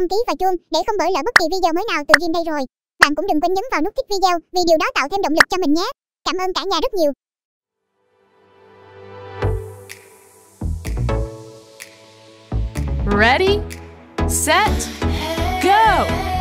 đăng ký và chuông để không bỏ lỡ bất kỳ video mới nào từ Jim đây rồi. Bạn cũng đừng quên nhấn vào nút thích video vì điều đó tạo thêm động lực cho mình nhé. Cảm ơn cả nhà rất nhiều. Ready, set, go!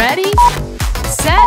Ready, set,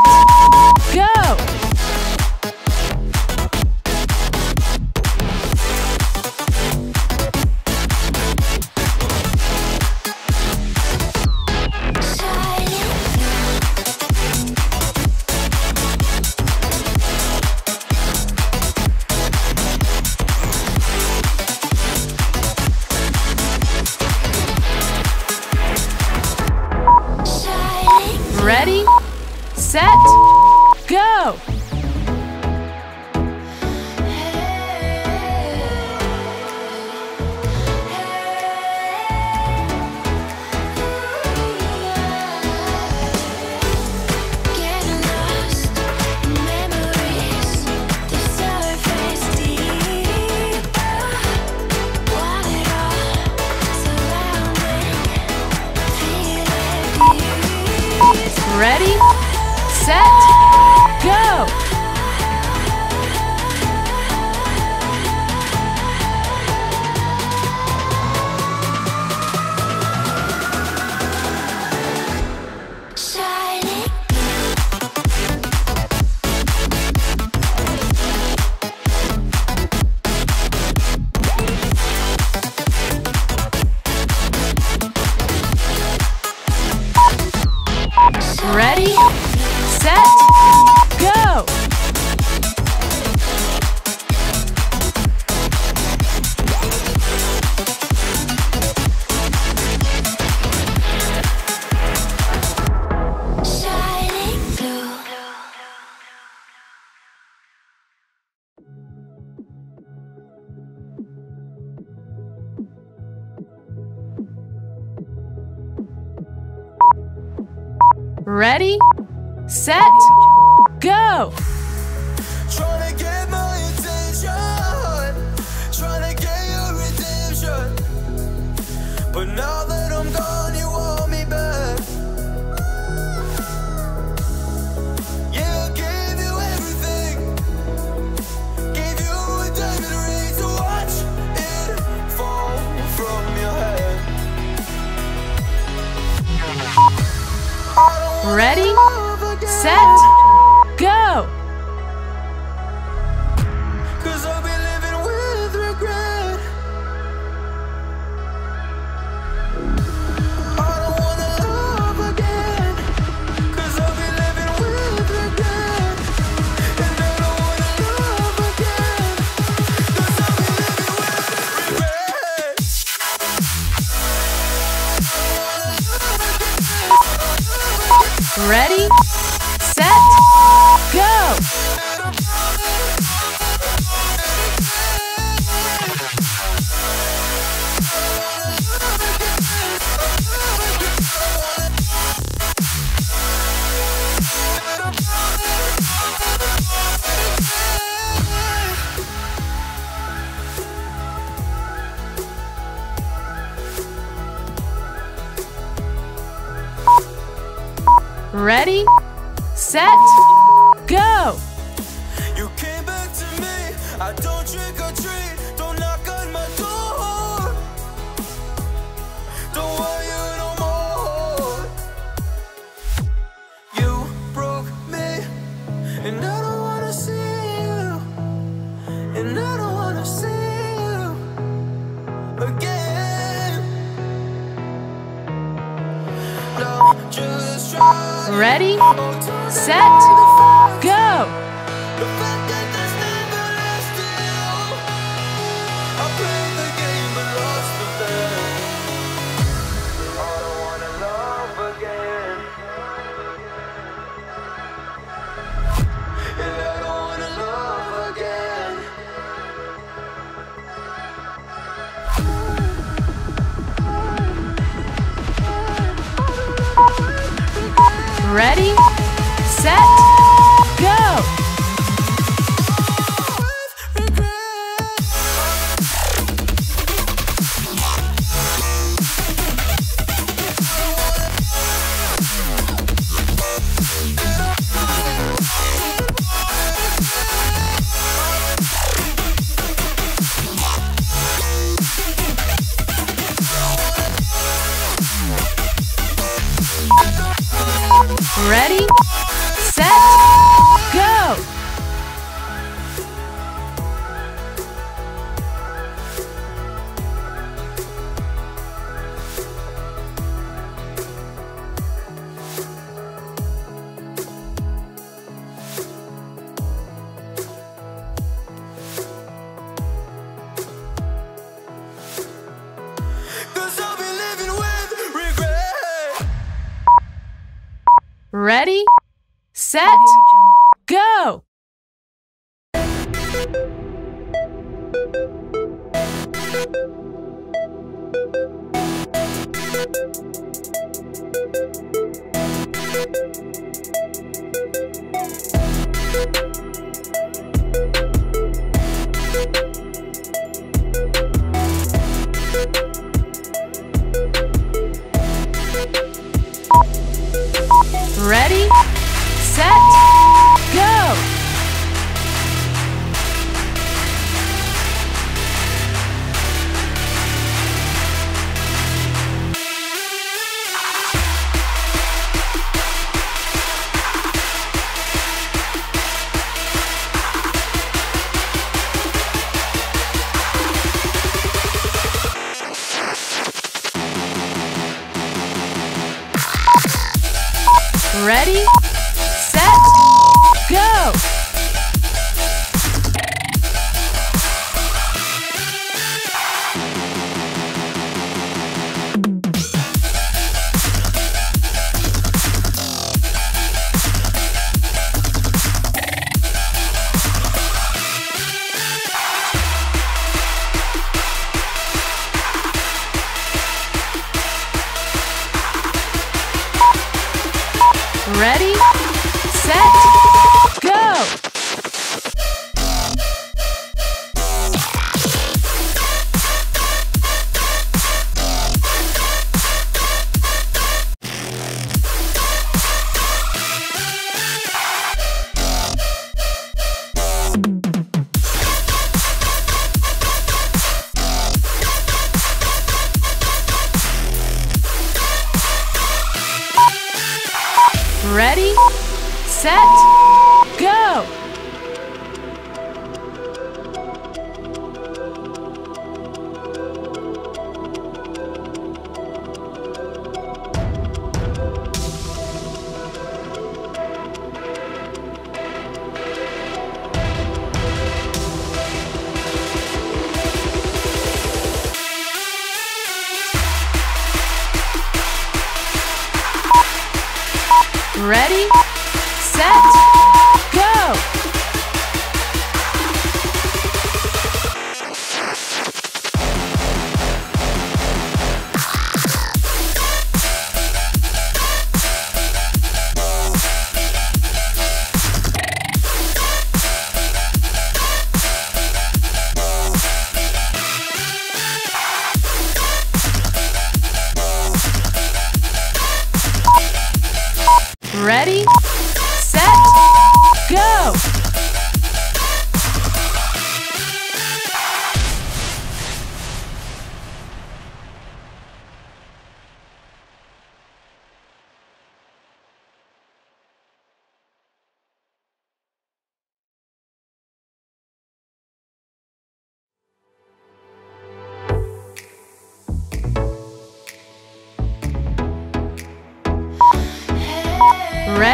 Ready, set, go! Ready, Ready, set, go! You came back to me. I don't or treat. Don't knock on my door. Don't want you no more. You broke me, and I don't Ready, set, go! Ready, set, Ready,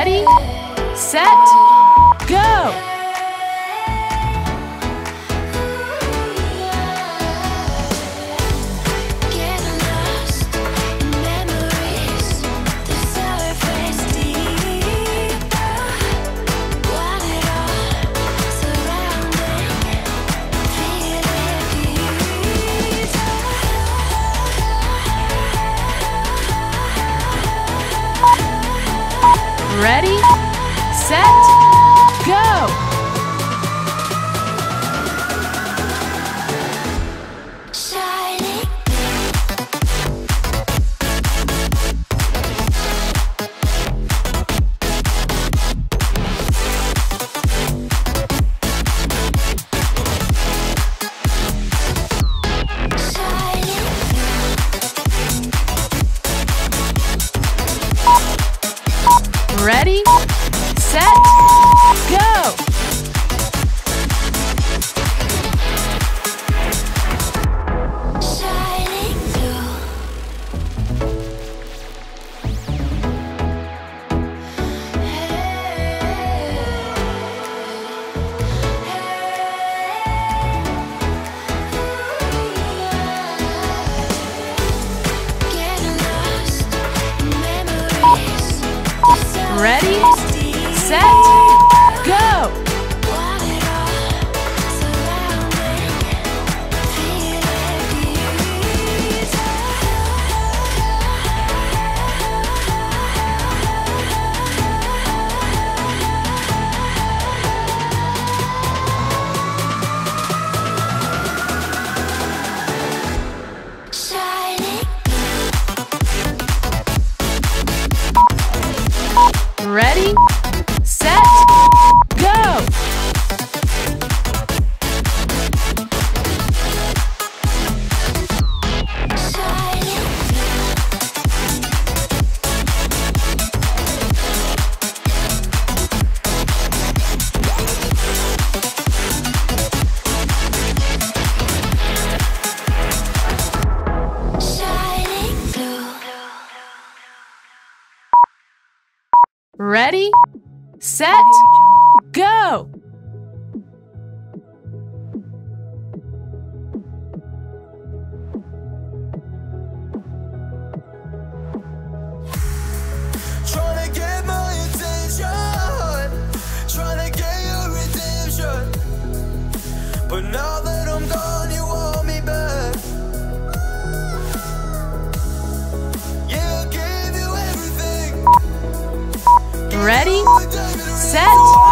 Ready, set, Ready, set,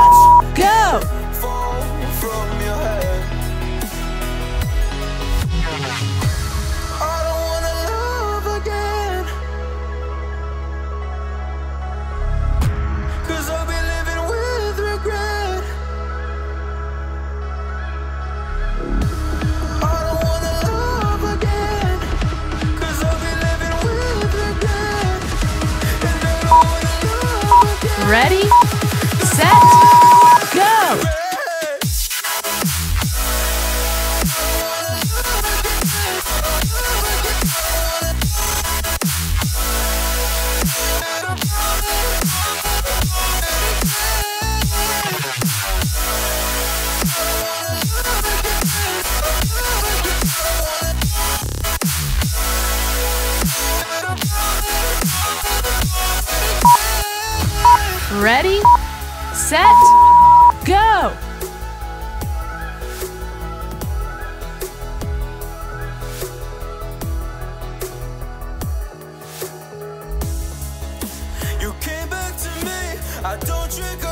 Ready, set, go! You came back to me, I don't drink